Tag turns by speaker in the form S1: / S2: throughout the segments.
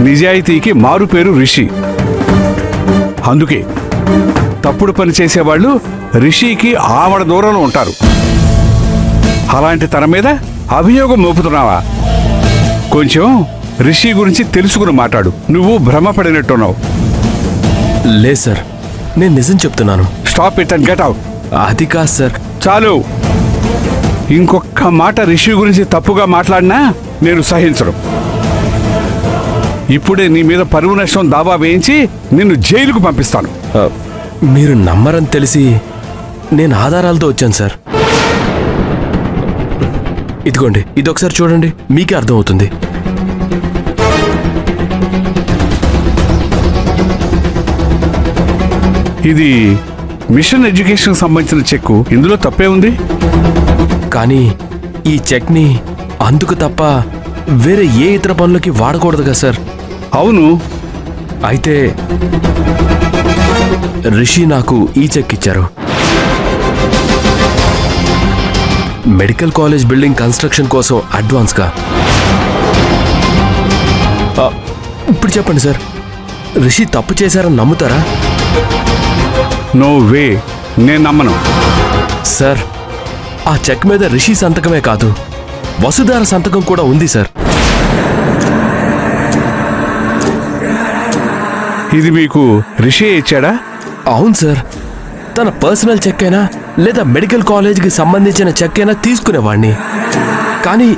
S1: నిజాయితీకి మారు పేరు రిషి. అందుకే తప్పుడు పని చేసేవాళ్ళు రిషికి ఆమడ దూరంలో ఉంటారు. అలాంటి తన మీద అభియోగం మోపుతున్నావా? కొంచెం రిషి గురించి తెలుసుకుని మాట్లాడు. నువ్వు భ్రమపడినట్టున్నావు.
S2: లేదు సార్ నేను నిజం చెప్తున్నాను.
S1: Stop it and get out
S2: అది కాదు సార్.
S1: చాలు. ఇంకొక మాట రిషి గురించి తప్పుగా మాట్లాడినా నేను సహించను. ఇప్పుడే నీ మీద పరువు నష్టం దావా వేయించి నిన్ను జైలుకు పంపిస్తాను.
S2: మీరు నమ్మరని తెలిసి నేను ఆధారాలతో వచ్చాను సార్. ఇదిగోండి ఇది ఒకసారి చూడండి మీకే అర్థమవుతుంది.
S1: ఇది మిషన్ ఎడ్యుకేషన్ సంబంధించిన చెక్కు. ఇందులో తప్పే ఉంది?
S2: కానీ ఈ చెక్ని అందుకు తప్ప వేరే ఏ ఇతర పనులకి వాడకూడదు కదా సార్?
S1: అవును.
S2: అయితే రిషి నాకు ఈ చెక్ ఇచ్చారు. మెడికల్ కాలేజ్ బిల్డింగ్ కన్స్ట్రక్షన్ కోసం అడ్వాన్స్గా. ఇప్పుడు చెప్పండి సార్. రిషి తప్పు చేశారని నమ్ముతారా?
S1: No way. నేను నమ్మను.
S2: సార్ ఆ చెక్ మీద రిషి సంతకమే కాదు. వసుధార సంతకం కూడా ఉంది సార్.
S1: ఇది మీకు రిషి ఇచ్చాడా?
S2: అవును సార్. తన పర్సనల్ చెక్ అయినా లేదా మెడికల్ కాలేజ్కి సంబంధించిన చెక్ అయినా తీసుకునేవాడిని కానీ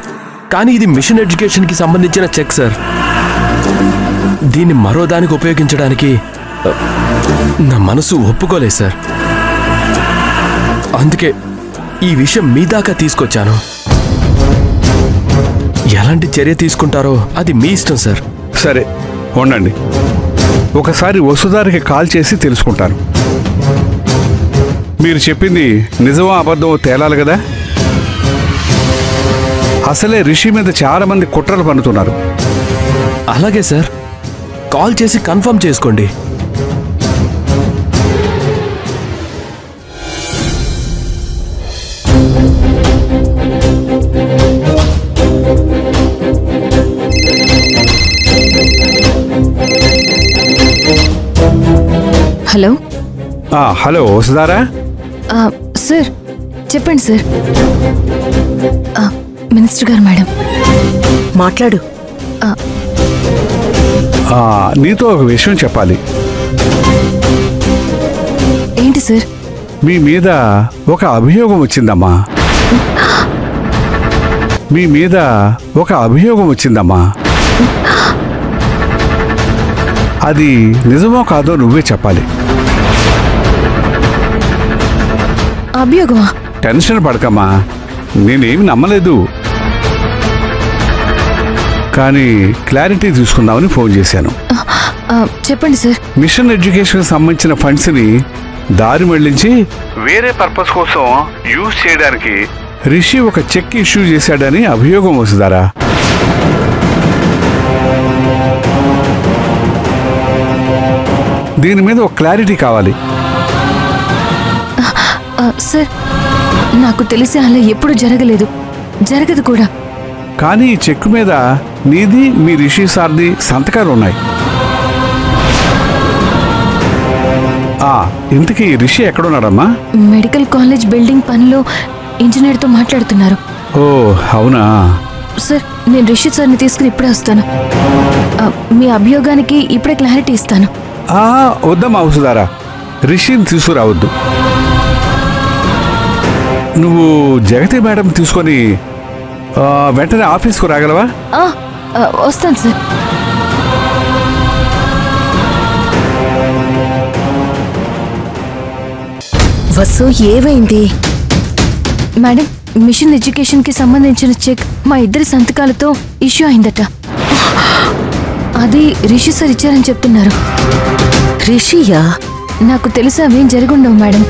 S2: కానీ ఇది మిషన్ ఎడ్యుకేషన్కి సంబంధించిన చెక్ సార్. దీన్ని మరో దానికి ఉపయోగించడానికి నా మనసు ఒప్పుకోలేదు సార్. అందుకే ఈ విషయం మీ దాకా తీసుకొచ్చాను. ఎలాంటి చర్య తీసుకుంటారో అది మీ ఇష్టం సార్.
S1: సరే ఉండండి. ఒకసారి వసుధారికి కాల్ చేసి తెలుసుకుంటాను. మీరు చెప్పింది నిజమో అబద్ధమో తేలాలి కదా? అసలే రిషి మీద చాలా మంది కుట్రలు పన్నుతున్నారు.
S2: అలాగే సార్. కాల్ చేసి కన్ఫర్మ్ చేసుకోండి.
S3: హలో?
S1: ఆ, హలో వసుధారా?
S3: ఆ, సార్ చెప్పండి సార్. మినిస్టర్ గారు మేడం.
S4: మాట్లాడు.
S1: ఆ, నీతో ఒక విషయం చెప్పాలి.
S3: ఏంటి సార్?
S1: మీ మీద ఒక అభియోగం వచ్చిందమ్మా. మీ మీద ఒక అభియోగం వచ్చిందమ్మా. అది నిజమో కాదో నువ్వే చెప్పాలి.
S3: అభియోగమా
S1: టెన్షన్ పడకమ్మా. నేనేమి నమ్మలేదు. కానీ క్లారిటీ తీసుకుందామని ఫోన్ చేశాను.
S3: చెప్పండి సార్.
S1: మిషన్ ఎడ్యుకేషన్ సంబంధించిన ఫండ్స్ని దారి మళ్ళించి వేరే పర్పస్ కోసం యూజ్ చేయడానికి రిషి ఒక చెక్ ఇష్యూ చేశాడని అభియోగం వస్తుందారా? దీని మీద ఒక క్లారిటీ కావాలి.
S3: సార్ నాకు తెలిసి అలా ఎప్పుడు జరగలేదు. జరగదు కూడా.
S1: కానీ ఈ చెక్ మీద నీది మీ రిషి సార్ది సంతకాలు ఉన్నాయి ఆ ఇంతకీ రిషి ఎక్కడున్నాడమ్మా?
S3: మెడికల్ కాలేజ్ బిల్డింగ్ పనిలో ఇంజనీర్తో మాట్లాడుతున్నారు.
S1: ఓ అవునా?
S3: సార్ నేను రిషి సార్ని తీసుకుని ఇప్పుడే వస్తాను. మీ అభియోగానికి ఇప్పుడే క్లారిటీ ఇస్తాను.
S1: ఆ వద్దమ్మా వసుదారా రిషిని తీసుకురావద్దు. నువ్వు జగతి మేడం తీసుకొని వెంటనే ఆఫీస్కు రాగలవా?
S3: వస్తాను సార్.
S4: వసు ఏమైంది?
S3: మేడం మిషన్ ఎడ్యుకేషన్కి సంబంధించిన చెక్ మా ఇద్దరి సంతకాలతో ఇష్యూ అయిందట. అది రిషి సార్ ఇచ్చారని చెప్తున్నారు.
S4: రిషియా?
S3: నాకు తెలిసి అవేం జరిగి ఉండవు మేడం.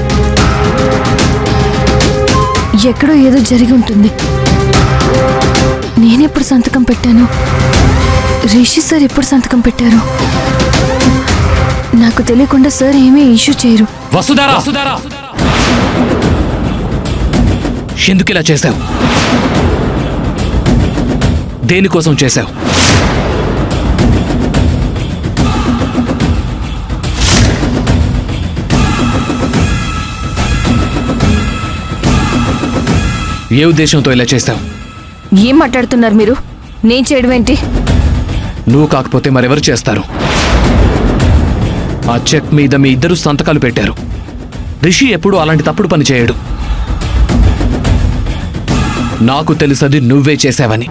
S3: ఎక్కడో ఏదో జరిగి ఉంటుంది. నేనెప్పుడు సంతకం పెట్టాను? రిషి సార్ ఎప్పుడు సంతకం పెట్టారు? నాకు తెలియకుండా సార్ ఏమీ ఇష్యూ చేయరు.
S5: వసుధారా! ఎందుకు ఇలా చేశావు? దేనికోసం చేశావు? ఏ ఉద్దేశంతో ఇలా చేశావు
S3: ఏం మాట్లాడుతున్నారు మీరు? నేను చేయడం ఏంటి?
S5: నువ్వు కాకపోతే మరెవరు చేస్తారు? ఆ చెక్ మీద మీ ఇద్దరు సంతకాలు పెట్టారు. రిషి ఎప్పుడూ అలాంటి తప్పుడు పని చేయడు. నాకు తెలుసది నువ్వే చేశావని.